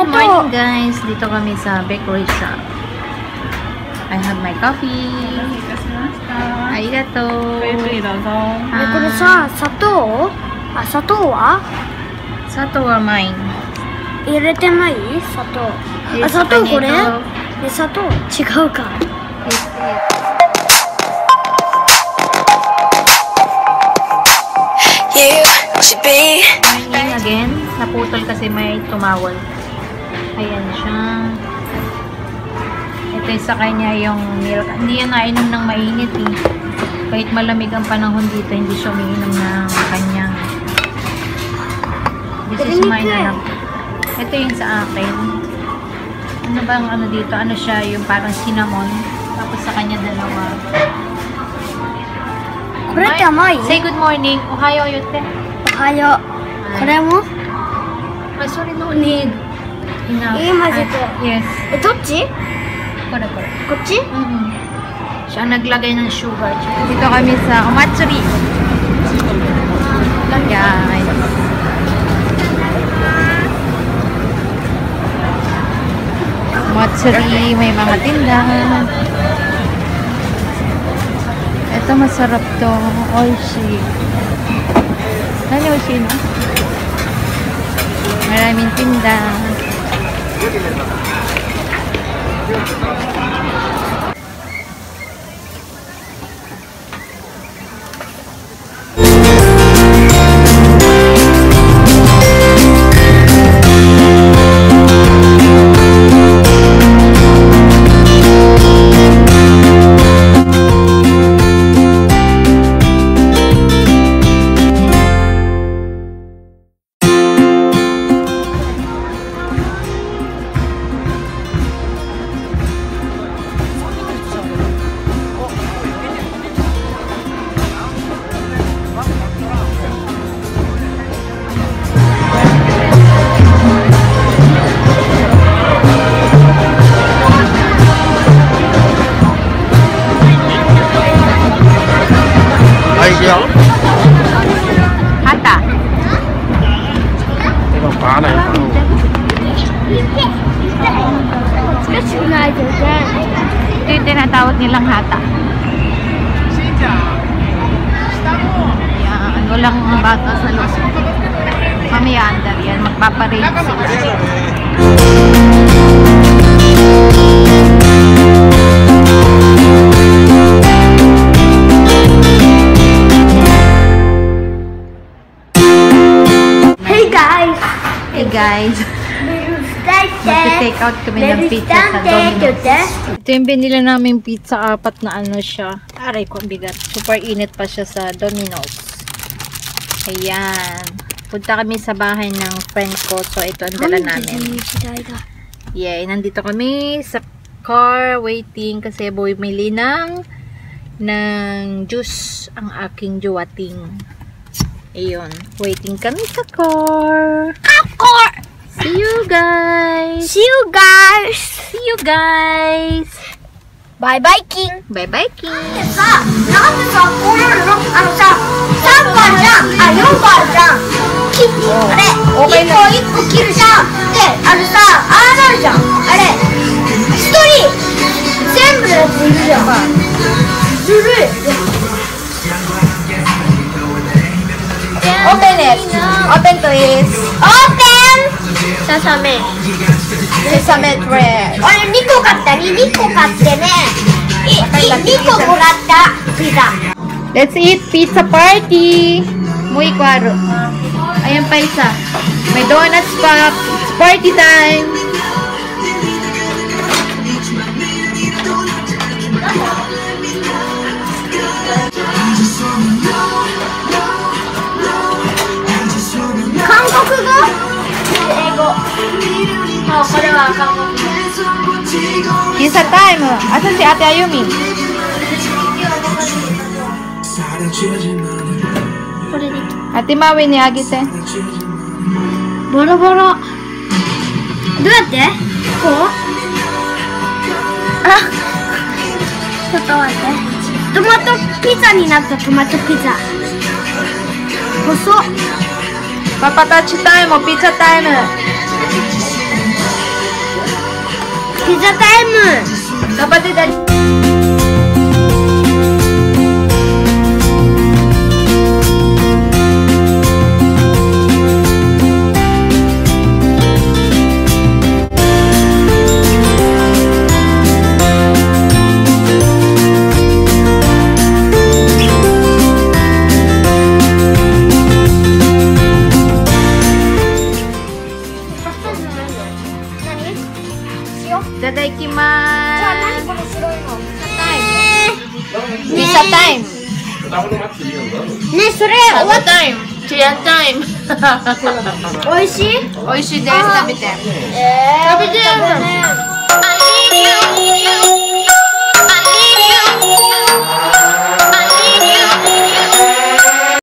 Good morning guys! Dito kami sa bakery shop. I have my coffee. ありがとう。ごゆっくりどうぞ。あーこれさ砂糖あ砂糖は砂糖は mine. 入れてない砂糖えあ砂糖これさかえ砂糖違うか You should be Morning again. Naputol kasi may tumawal. Ayan siya. Ito yung sa kanya yung milk. Hindi yan nainom ng mainit eh. Kahit malamig ang panahon dito, hindi siya umiinom ng kanyang. This is mine Marinig na Ito yung sa akin. Ano bang ano dito? Ano siya? Yung parang cinnamon. Tapos sa kanya dalawa. これって甘い Say good morning. Ohayo, yute. おはようこれも Ah, sorry, no need. Enough. Eh, mazito. Ah, yes. えどっち Kore, kore. こっち Mm-hmm. Siya ang naglagay ng sugar. Dito kami sa Omatsuri. Yan. Omatsuri, may mga tindahan. Ito masarap to. Oishi. Ano oishi no? Maraming tinda. Thank you. Lara einfach nur. Ito yung tinatawag nilang hata. Yan, walang bata sa loob. Mamiyander yan, magpaparate sila. Guys. Magte-take out kami ng pizza sa Domino's. Ito yung binili namin pizza. Apat na ano siya. Aray ko, ang bigat. Super init pa siya sa Domino's. Ayan. Punta kami sa bahay ng friend ko. So, ito ang dala namin. Yay, nandito kami sa car waiting kasi bumili ng ng juice ang aking juwating. Ayun, waiting kami sa car. Car See you guys. See you guys See you guys. Bye bye King Bye bye King. さなんでさこうなるのあのさ3番じゃんあ4番じゃんきあれ1個 Open it. Open please. Open! ささめ Sesame bread. 俺2個買った2個買ってねいい2個もらったピザ Let's eat pizza party. Muy kwaro. Ayan pa isa. May donuts pa. It's party time. もうインスタタイムあさしあてあゆみ。これで頭にあげて。ボロボロ。どうやって？こう？あちょっと待って。トマトピザになったトマトピザ。細っ。パパたちタイムピザタイム。Pizza time. Kapatid, いきます。じゃあ何この白タイム。ピザタイム。ねそれ終わったよチアタイム。美味しい？美味しいです。食べて、えー、食べて。る I